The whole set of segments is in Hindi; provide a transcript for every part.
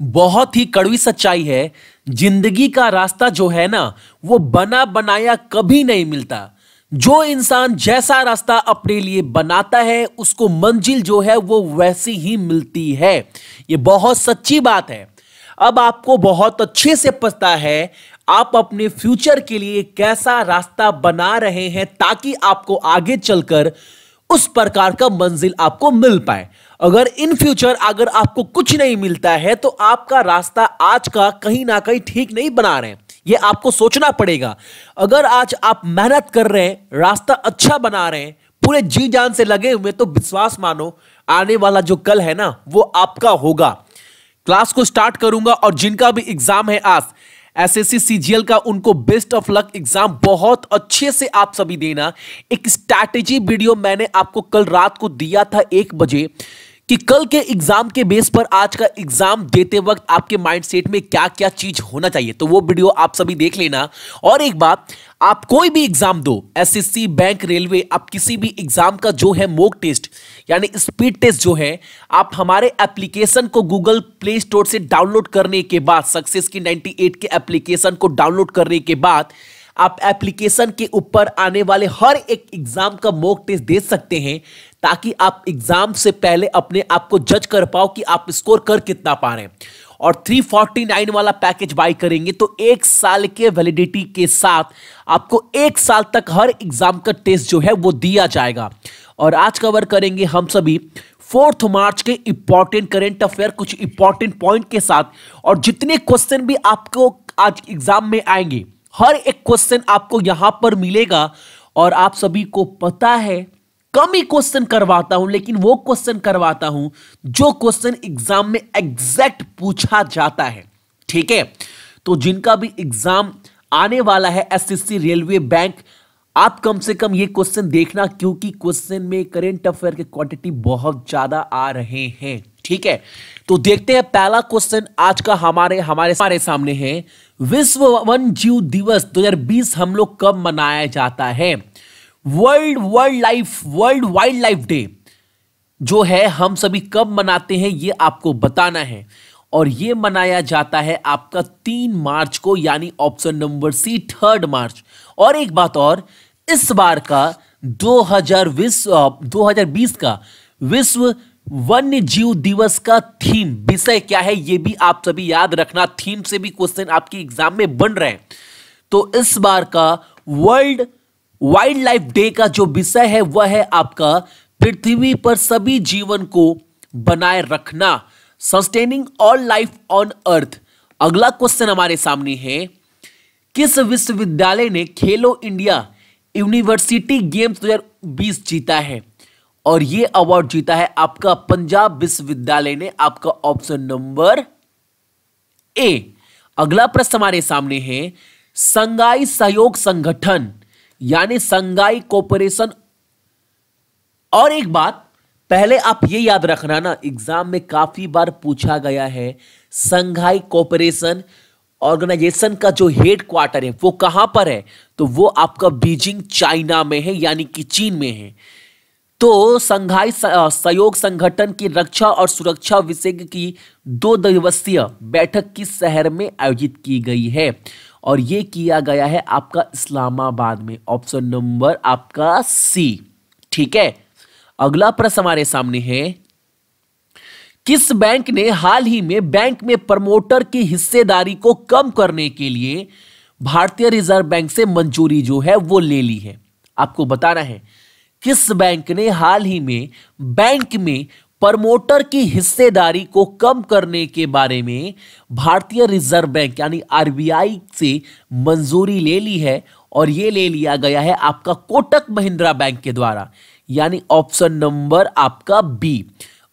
बहुत ही कड़वी सच्चाई है। ज़िंदगी का रास्ता जो है ना, वो बना बनाया कभी नहीं मिलता। जो इंसान जैसा रास्ता अपने लिए बनाता है, उसको मंजिल जो है, वो वैसी ही मिलती है। ये बहुत सच्ची बात है। अब आपको बहुत अच्छे से पता है, आप अपने फ्यूचर के लिए कैसा रास्ता बना रहे हैं, ताकि आपको आगे चलकर उस प्रकार का मंजिल आपको मिल पाए। अगर इन फ्यूचर अगर आपको कुछ नहीं मिलता है तो आपका रास्ता आज का कहीं ना कहीं ठीक नहीं बना रहे ये आपको सोचना पड़ेगा। अगर आज आप मेहनत कर रहे हैं, रास्ता अच्छा बना रहे हैं, पूरे जी जान से लगे हुए तो विश्वास मानो, आने वाला जो कल है ना, वो आपका होगा। क्लास को स्टार्ट करूँगा और जिनका भी एग्ज़ाम है आज एस एसएससी सीजीएल का, उनको बेस्ट ऑफ़ लक एग्ज़ाम बहुत अच्छे से आप सभी देना। एक स्ट्रैटेजी वीडियो मैंने आपको कल रात को दिया था एक बजे। कि कल के एग्ज़ाम के बेस पर आज का एग्ज़ाम देते वक्त आपके माइंडसेट में क्या क्या चीज़ होना चाहिए? तो वो वीडियो आप सभी देख लेना। और एक बात, आप कोई भी एग्ज़ाम दो एसएससी बैंक रेलवे आप किसी भी एग्ज़ाम का जो है मोक टेस्ट यानी स्पीड टेस्ट जो है, आप हमारे एप्लीकेशन को गूगल प्ले स्टोर से डाउनलोड करने के बाद सक्सेस की 98 के एप्लीकेशन को डाउनलोड करने के बाद आप एप्लीकेशन के ऊपर आने वाले हर एक एग्ज़ाम का मॉक टेस्ट दे सकते हैं, ताकि आप एग्ज़ाम से पहले अपने आप को जज कर पाओ कि आप स्कोर कर कितना पा रहे हैं। और 349 वाला पैकेज बाई करेंगे तो एक साल के वैलिडिटी के साथ आपको एक साल तक हर एग्ज़ाम का टेस्ट जो है वो दिया जाएगा। और आज कवर करेंगे हम सभी फोर्थ मार्च के इंपॉर्टेंट करेंट अफेयर कुछ इंपॉर्टेंट पॉइंट के साथ। और जितने क्वेश्चन भी आपको आज एग्ज़ाम में आएँगे हर एक क्वेश्चन आपको यहाँ पर मिलेगा और आप सभी को पता है, कम ही क्वेश्चन करवाता हूँ, लेकिन वो क्वेश्चन करवाता हूँ, जो क्वेश्चन एग्ज़ाम में एग्जैक्ट पूछा जाता है। ठीक है? तो जिनका भी एग्ज़ाम आने वाला है एसएससी रेलवे बैंक आप कम से कम ये क्वेश्चन देखना, क्योंकि क्वेश्चन में करेंट अफेयर के क्वांटिटी बहुत ज़्यादा आ रहे हैं। ठीक है? तो देखते हैं पहला क्वेश्चन आज का हमारे हमारे हमारे सामने है। विश्व वन जीव दिवस 2020 हम लोग कब मनाया जाता है? World world life world wild life day जो है, हम सभी कब मनाते हैं ये आपको बताना है। और ये मनाया जाता है आपका तीन मार्च को, यानी option number C third March. और एक बात और, इस बार का 2020 2020 का विश्व वन्य जीव दिवस का थीम विषय क्या है, ये भी आप सभी याद रखना। थीम से भी क्वेश्चन आपके एग्ज़ाम में बन रहे हैं। तो इस बार का वर्ल्ड वाइल्ड लाइफ डे का जो विषय है, वह है आपका पृथ्वी पर सभी जीवन को बनाए रखना। Sustaining all life on earth अगला क्वेश्चन हमारे सामने है, किस विश्वविद्यालय ने खेलो इंडिया यूनिवर्सिटी गेम्स 2020 जीता है? और ये अवार्ड जीता है आपका पंजाब विश्वविद्यालय ने, आपका ऑप्शन नंबर ए अगला प्रश्न हमारे सामने है, संघाई सहयोग संगठन, यानी संघाई कोऑपरेशन और एक बात, पहले आप ये याद रखना ना एग्ज़ाम में काफ़ी बार पूछा गया है, संघाई कोऑपरेशन ऑर्गेनाइजेशन का जो हेड क्वार्टर है, वो कहाँ पर है? तो वो आपका बीजिंग चाइना में है, यानी कि चीन में है। तो संघाई सहयोग संगठन की रक्षा और सुरक्षा विषय की दो दिवसीय बैठक किस शहर में आयोजित की गई है? और ये किया गया है आपका इस्लामाबाद में। ऑप्शन नंबर आपका सी। ठीक है? अगला प्रश्न हमारे सामने है। किस बैंक ने हाल ही में बैंक में प्रमोटर की हिस्सेदारी को कम करने के लिए भारतीय रिज़र्व बैंक से मंजूरी जो है वो ले ली है? आपको बताना है। किस बैंक ने हाल ही में बैंक में प्रमोटर की हिस्सेदारी को कम करने के बारे में भारतीय रिज़र्व बैंक, यानी आरबीआई से मंजूरी ले ली है और ये ले लिया गया है आपका कोटक महिंद्रा बैंक के द्वारा, यानी ऑप्शन नंबर आपका बी।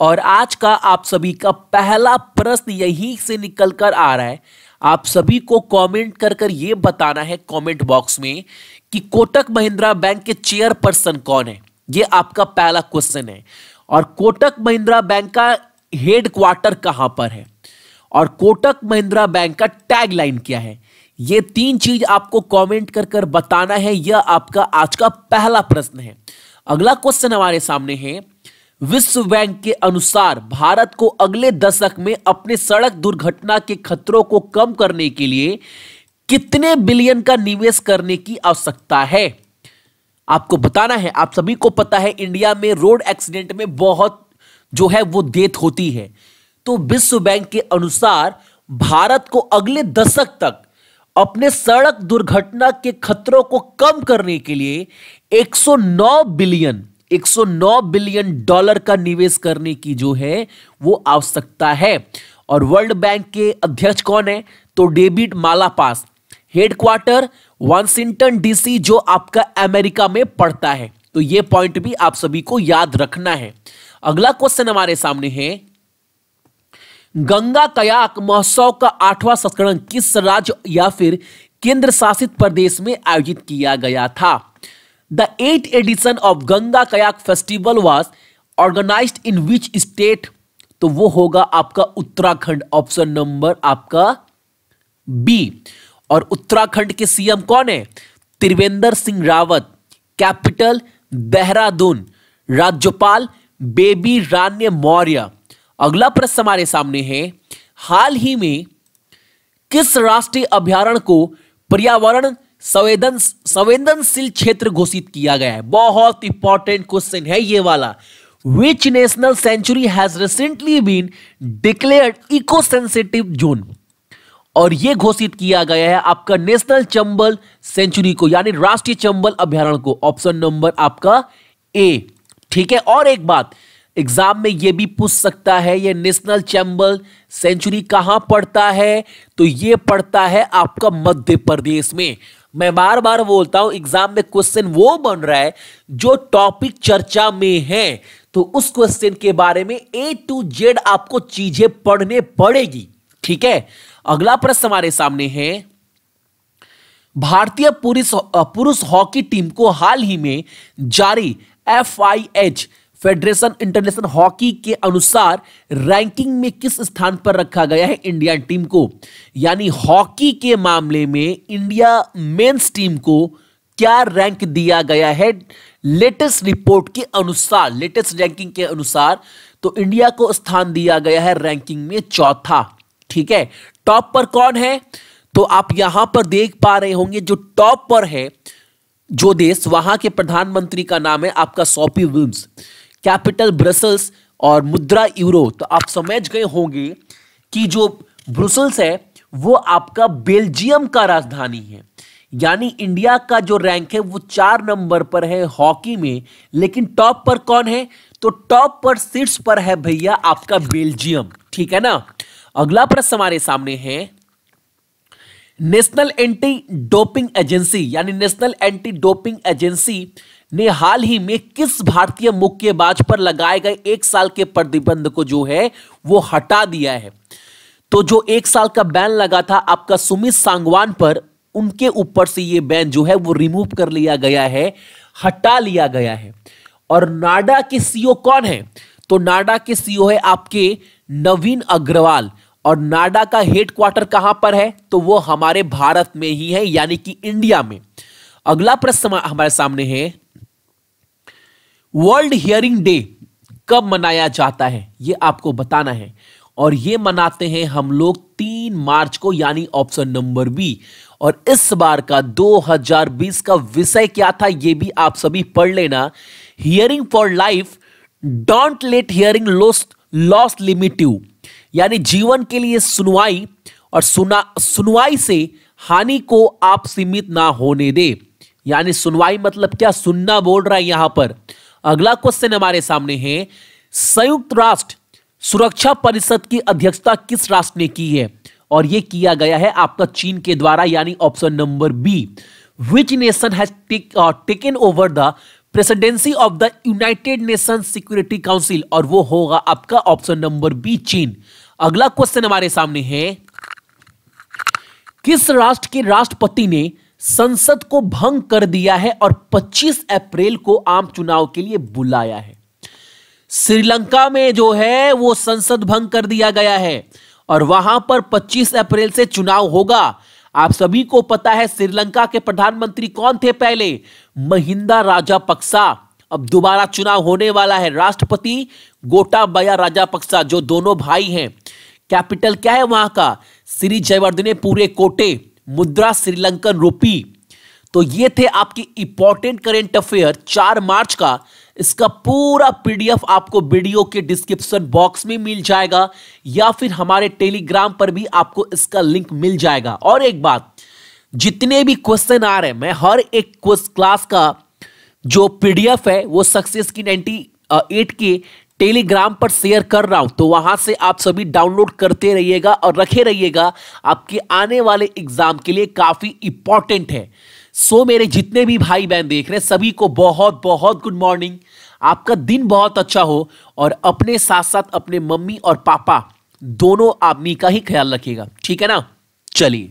और आज का आप सभी का पहला प्रश्न यहीं से निकलकर आ रहा है आप सभी को कमेंट कर कर ये बताना है कमेंट बॉक्स में कि कोटक महिंद्रा बैंक के चेयरपर्सन कौन है? ये आपका पहला क्वेश्चन है। और कोटक महिंद्रा बैंक का हेड क्वार्टर कहाँ पर है? और कोटक महिंद्रा बैंक का टैग लाइन क्या है? ये तीन चीज़ आपको कमेंट कर कर बताना है। यह आपका आज का पहला प्रश्न है। अगला क्वेश्चन हमारे सामने है विश्व बैंक के अनुसार भारत को अगले दशक में अपने सड़क दुर्घटना के खतरों को कम करने के लिए कितने बिलियन का निवेश करने की आवश्यकता है? आपको बताना है, आप सभी को पता है, इंडिया में रोड एक्सीडेंट में बहुत जो है वो डेथ होती है। तो विश्व बैंक के अनुसार भारत को अगले दशक तक अपने सड़क दुर्घटना के खतरों को कम करने के लिए 109 बिलियन 109 बिलियन डॉलर का निवेश करने की जो है, वो आवश्यकता है। और वर्ल्ड बैंक के अध्यक्ष कौन है? तो David Malpass. Headquarter, Washington DC, जो आपका अमेरिका में पड़ता है। तो ये पॉइंट भी आप सभी को याद रखना है। अगला क्वेश्चन हमारे सामने है। गंगा कयाक महोत्सव का आठवां संस्करण किस राज्य या फिर केंद्र शासित प्रदेश में आयोजित किया गया था? The eight edition of Ganga kayak festival was organise in which state तो वो होगा आपका उत्तराखंड ऑप्शन नंबर आपका बी और उत्तराखंड के सीएम कौन है? त्रिवेंद्र सिंह रावत, कैपिटल देहरादून, राज्यपाल बेबी रान्य मौर्य। अगला प्रश्न हमारे सामने है, हाल ही में किस राष्ट्रीय अभ्यारण को पर्यावरण संवेदन संवेदनशील क्षेत्र घोषित किया गया है। बहुत इंपॉर्टेंट क्वेश्चन है ये वाला। Which national sanctuary has recently been declared eco sensitive zone और यह घोषित किया गया है आपका नेशनल चंबल सेंचुरी को, यानी राष्ट्रीय चंबल अभ्यारण को। ऑप्शन नंबर आपका ए ठीक है, और एक बात। एग्ज़ाम में यह भी पूछ सकता है, ये नेशनल चैम्बल सेंचुरी कहाँ पड़ता है? तो ये पड़ता है आपका मध्य प्रदेश में। मैं बार बार बोलता हूँ एग्ज़ाम में क्वेश्चन वो बन रहा है जो टॉपिक चर्चा में है। तो उस क्वेश्चन के बारे में ए टू जेड आपको चीज़ें पढ़ने पड़ेगी। ठीक है? अगला प्रश्न हमारे सामने है। भारतीय पुरुष पुरुष हॉकी टीम को हाल ही में जारी F I H federation international hockey के अनुसार रैंकिंग में किस स्थान पर रखा गया है इंडिया टीम को? यानी हॉकी के मामले में इंडिया मेंस टीम को क्या रैंक दिया गया है? लेटेस्ट रिपोर्ट के अनुसार, लेटेस्ट रैंकिंग के अनुसार तो इंडिया को स्थान दिया गया है रैंकिंग में चौथा, ठीक है? टॉप पर कौन है? तो आप यहाँ पर देख पा रहे होंगे जो टॉप पर है, जो देश, वहाँ के प्रधानमंत्री का नाम है आपका सोपी विल्स। कैपिटल ब्रसल्स और मुद्रा यूरो। तो आप समझ गए होंगे कि जो ब्रुसल्स है, वो आपका बेल्जियम का राजधानी है। यानी इंडिया का जो रैंक है, वो चार नंबर पर है हॉकी में। लेकिन टॉप पर कौन है? तो टॉप पर सीट्स पर है भैया आपका बेल्जियम। ठीक है ना? अगला प्रश्न हमारे सामने है। नेशनल एंटी डोपिंग एजेंसी, यानी नेशनल एंटी डोपिंग एजेंसी ने हाल ही में किस भारतीय मुक्केबाज पर लगाए गए एक साल के प्रतिबंध को जो है, वो हटा दिया है। तो जो एक साल का बैन लगा था, आपका सुमित सांगवान पर उनके ऊपर से ये बैन जो है, वो रिमूव कर लिया गया है, हटा लिया गया है। और नाडा के सीओ कौन है? तो नाडा के सीओ है आपके नवीन अग्रवाल। और नाडा का हेडक्वार्टर कहाँ पर है? तो वो हमारे भारत में ही है, यानी कि इंडिया में। अगला प्रश्न हमारे सामने है वर्ल्ड हियरिंग डे कब मनाया जाता है? ये आपको बताना है। और ये मनाते हैं हम लोग तीन मार्च को, यानी ऑप्शन नंबर बी और इस बार का 2020 का विषय क्या था, ये भी आप सभी पढ़ लेना। Hearing for life don't let hearing lost loss limit you यानी जीवन के लिए सुनवाई और सुना, सुनवाई से हानि को आप सीमित ना होने दे। यानी सुनवाई मतलब क्या? सुनना बोल रहा है यहाँ पर। अगला क्वेश्चन हमारे सामने है, संयुक्त राष्ट्र सुरक्षा परिषद की अध्यक्षता किस राष्ट्र ने की है? और यह किया गया है आपका चीन के द्वारा, यानी option number B which nation taken over the presidency of the United Nation Security Council और वो होगा आपका ऑप्शन नंबर बी चीन। अगला क्वेश्चन हमारे सामने है, किस राष्ट्र के राष्ट्रपति ने संसद को भंग कर दिया है और 25 अप्रैल को आम चुनाव के लिए बुलाया है। श्रीलंका में जो है, वो संसद भंग कर दिया गया है और वहाँ पर 25 अप्रैल से चुनाव होगा। आप सभी को पता है श्रीलंका के प्रधानमंत्री कौन थे पहले? महिंदा राजा पक्सा अब दोबारा चुनाव होने वाला है राष्ट्रपति गोटाबया राजापक्सा, जो दोनों भाई हैं। कैपिटल क्या है वहाँ का? श्री जयवर्धने पूरे कोटे मुद्रा श्रीलंकन रूपी। तो ये थे आपकी इंपॉर्टेंट करेंट अफेयर चार मार्च का। इसका पूरा पीडीएफ आपको वीडियो के डिस्क्रिप्शन बॉक्स में मिल जाएगा। या फिर हमारे टेलीग्राम पर भी आपको इसका लिंक मिल जाएगा। और एक बात, जितने भी क्वेश्चन आ रहे हैं, मैं हर एक क्लास का जो पीडीएफ है, वो सक्सेस की नाइनटी एट के टेलीग्राम पर शेयर कर रहा हूँ तो वहाँ से आप सभी डाउनलोड करते रहिएगा और रखे रहिएगा। आपके आने वाले एग्ज़ाम के लिए काफ़ी इंपॉर्टेंट है। सो मेरे जितने भी भाई बहन देख रहे हैं, सभी को बहुत बहुत गुड मॉर्निंग आपका दिन बहुत अच्छा हो और अपने साथ साथ अपने मम्मी और पापा, दोनों आदमी का ही ख्याल रखिएगा। ठीक है ना? चलिए।